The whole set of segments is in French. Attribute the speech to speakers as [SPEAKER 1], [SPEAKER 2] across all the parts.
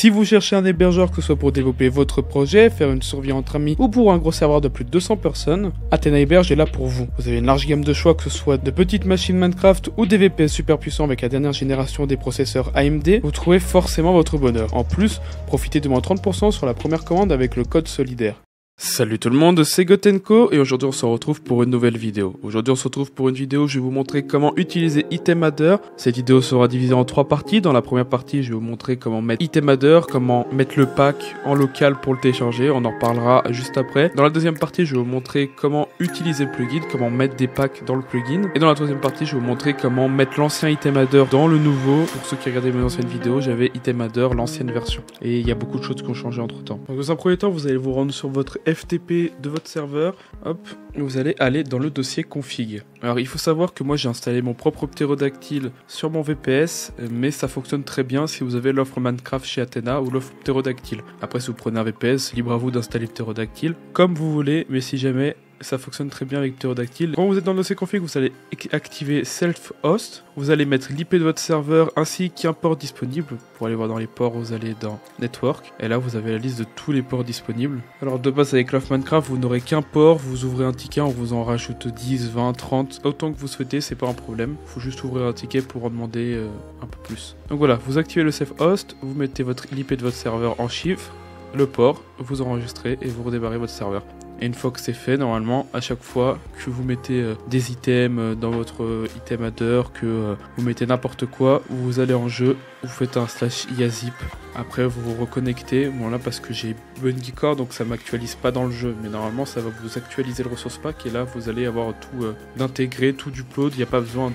[SPEAKER 1] Si vous cherchez un hébergeur, que ce soit pour développer votre projet, faire une survie entre amis ou pour un gros serveur de plus de 200 personnes, Athena Héberge est là pour vous. Vous avez une large gamme de choix, que ce soit de petites machines Minecraft ou des VPS super puissants avec la dernière génération des processeurs AMD, vous trouvez forcément votre bonheur. En plus, profitez de moins 30% sur la première commande avec le code solidaire. Salut tout le monde, c'est Gotenko et aujourd'hui on se retrouve pour une nouvelle vidéo. Aujourd'hui on se retrouve pour une vidéo où je vais vous montrer comment utiliser Adder. Cette vidéo sera divisée en trois parties. Dans la première partie je vais vous montrer comment mettre Adder, comment mettre le pack en local pour le télécharger, on en reparlera juste après. Dans la deuxième partie je vais vous montrer comment utiliser le plugin, comment mettre des packs dans le plugin. Et dans la troisième partie je vais vous montrer comment mettre l'ancien Adder dans le nouveau. Pour ceux qui regardaient mes anciennes vidéos j'avais Adder, l'ancienne version. Et il y a beaucoup de choses qui ont changé entre temps. Donc dans un premier temps vous allez vous rendre sur votre FTP de votre serveur, hop, vous allez aller dans le dossier config. Alors il faut savoir que moi j'ai installé mon propre ptérodactyle sur mon VPS, mais ça fonctionne très bien si vous avez l'offre Minecraft chez Athena ou l'offre ptérodactyle. Après si vous prenez un VPS, libre à vous d'installer ptérodactyle comme vous voulez, mais si jamais ça fonctionne très bien avec Pterodactyl. Quand vous êtes dans le dossier config, vous allez activer self-host. Vous allez mettre l'IP de votre serveur ainsi qu'un port disponible. Pour aller voir dans les ports, vous allez dans Network. Et là, vous avez la liste de tous les ports disponibles. Alors, de base, avec Love Minecraft, vous n'aurez qu'un port. Vous ouvrez un ticket, on vous en rajoute 10, 20, 30, autant que vous souhaitez. C'est pas un problème. Il faut juste ouvrir un ticket pour en demander euh, un peu plus. Donc voilà, vous activez le self-host. Vous mettez votre l'IP de votre serveur en chiffre le port, vous enregistrez et vous redémarrez votre serveur. Et une fois que c'est fait, normalement, à chaque fois que vous mettez euh, des items euh, dans votre euh, item adder, que vous mettez n'importe quoi, vous allez en jeu, vous faites un slash iazip. Après, vous vous reconnectez. Bon, là, parce que j'ai Bungie Core, donc ça m'actualise pas dans le jeu. Mais normalement, ça va vous actualiser le ressource pack. Et là, vous allez avoir tout d'intégrer, tout du. Il n'y a pas besoin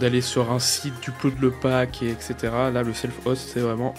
[SPEAKER 1] d'aller sur un site, du le pack, et etc. Là, le self-host, c'est vraiment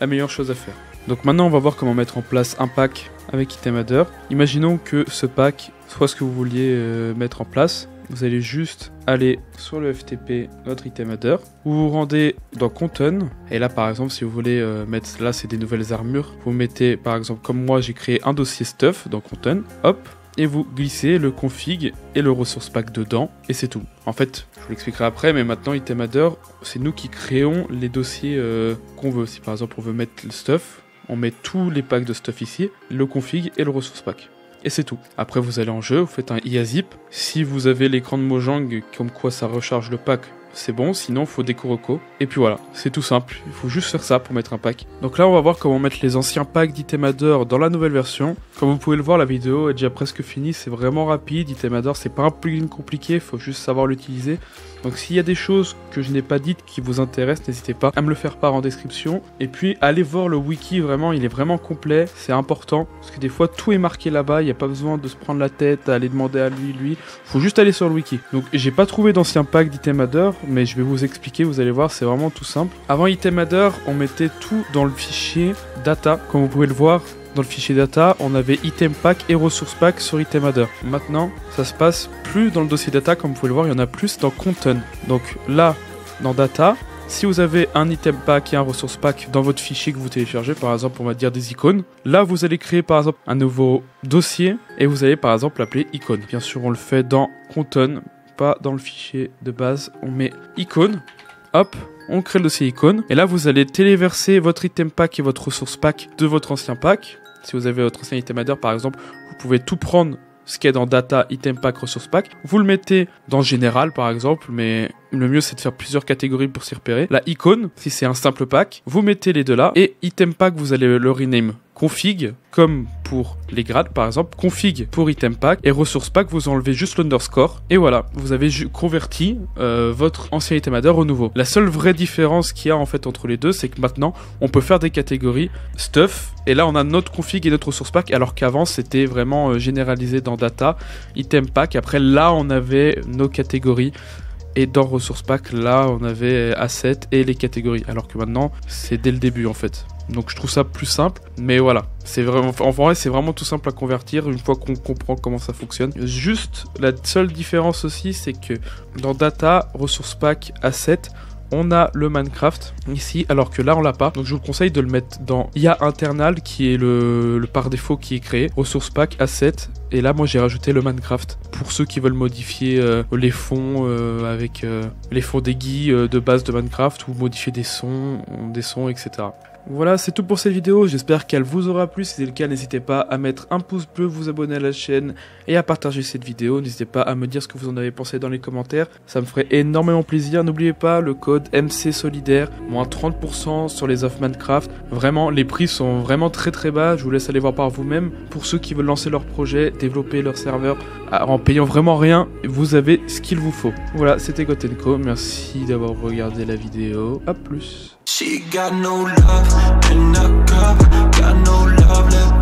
[SPEAKER 1] la meilleure chose à faire. Donc maintenant, on va voir comment mettre en place un pack avec Adder. Imaginons que ce pack soit ce que vous vouliez euh, mettre en place. Vous allez juste aller sur le FTP notre Adder. Vous vous rendez dans Content. Et là, par exemple, si vous voulez euh, mettre, là, c'est des nouvelles armures. Vous mettez, par exemple, comme moi, j'ai créé un dossier stuff dans Content. Hop, et vous glissez le config et le resource pack dedans et c'est tout. En fait, je vous l'expliquerai après, mais maintenant Adder, c'est nous qui créons les dossiers euh, qu'on veut. Si par exemple on veut mettre le stuff, on met tous les packs de stuff ici, le config et le resource pack. Et c'est tout. Après vous allez en jeu, vous faites un IAZIP. Si vous avez l'écran de Mojang comme quoi ça recharge le pack, c'est bon, sinon faut des Kuroko. Et puis voilà, c'est tout simple, il faut juste faire ça pour mettre un pack. Donc là on va voir comment mettre les anciens packs d'Itemader dans la nouvelle version. Comme vous pouvez le voir, la vidéo est déjà presque finie, c'est vraiment rapide, Itemader c'est pas un plugin compliqué, il faut juste savoir l'utiliser. Donc s'il y a des choses que je n'ai pas dites qui vous intéressent, n'hésitez pas à me le faire part en description. Et puis allez voir le wiki, vraiment, il est vraiment complet, c'est important. Parce que des fois tout est marqué là-bas, il n'y a pas besoin de se prendre la tête, à aller demander à lui, lui. faut juste aller sur le wiki. Donc j'ai pas trouvé d'ancien pack d'Itemader, mais je vais vous expliquer, vous allez voir, c'est vraiment tout simple. Avant Itemader, on mettait tout dans le fichier data, comme vous pouvez le voir. Dans le fichier data, on avait item pack et ressources pack sur Itemader. Maintenant, ça se passe plus dans le dossier data, comme vous pouvez le voir, il y en a plus dans content. Donc là, dans data, si vous avez un item pack et un ressource pack dans votre fichier que vous téléchargez, par exemple, on va dire des icônes, là vous allez créer par exemple un nouveau dossier et vous allez par exemple l'appeler icône. Bien sûr, on le fait dans content, dans le fichier de base. On met icône, hop, on crée le dossier icône. Et là, vous allez téléverser votre item pack et votre ressource pack de votre ancien pack. Si vous avez votre ancien item adder, par exemple, vous pouvez tout prendre ce qui est dans data, item pack, ressource pack. Vous le mettez dans général, par exemple, mais le mieux c'est de faire plusieurs catégories pour s'y repérer. La icône, si c'est un simple pack, vous mettez les deux là. Et item pack, vous allez le rename config, comme pour les grades par exemple, config pour item pack et ressource pack, vous enlevez juste l'underscore et voilà, vous avez converti euh, votre ancien item adder au nouveau. La seule vraie différence qu'il y a en fait entre les deux, c'est que maintenant on peut faire des catégories stuff et là on a notre config et notre ressource pack alors qu'avant c'était vraiment euh, généralisé dans data, item pack. Après là on avait nos catégories et dans Ressources Pack, là, on avait Asset et les catégories. Alors que maintenant, c'est dès le début, en fait. Donc je trouve ça plus simple. Mais voilà, c'est vraiment, en vrai, c'est vraiment tout simple à convertir une fois qu'on comprend comment ça fonctionne. Juste, la seule différence aussi, c'est que dans Data, Ressources Pack, Asset, on a le Minecraft ici, alors que là on l'a pas. Donc je vous conseille de le mettre dans IA internal qui est le, par défaut qui est créé, ressources pack, asset. Et là moi j'ai rajouté le Minecraft pour ceux qui veulent modifier euh, les fonds euh, avec euh, les fonds des de base de Minecraft ou modifier des sons, des sons, etc. Voilà, c'est tout pour cette vidéo, j'espère qu'elle vous aura plu, si c'est le cas n'hésitez pas à mettre un pouce bleu, vous abonner à la chaîne et à partager cette vidéo, n'hésitez pas à me dire ce que vous en avez pensé dans les commentaires, ça me ferait énormément plaisir, n'oubliez pas le code MC Solidaire, moins 30% sur les offres Minecraft, vraiment les prix sont vraiment très très bas, je vous laisse aller voir par vous-même, pour ceux qui veulent lancer leur projet, développer leur serveur, en payant vraiment rien, vous avez ce qu'il vous faut. Voilà, c'était Gotenko, merci d'avoir regardé la vidéo, à plus
[SPEAKER 2] She got no love in the cup, got no love left.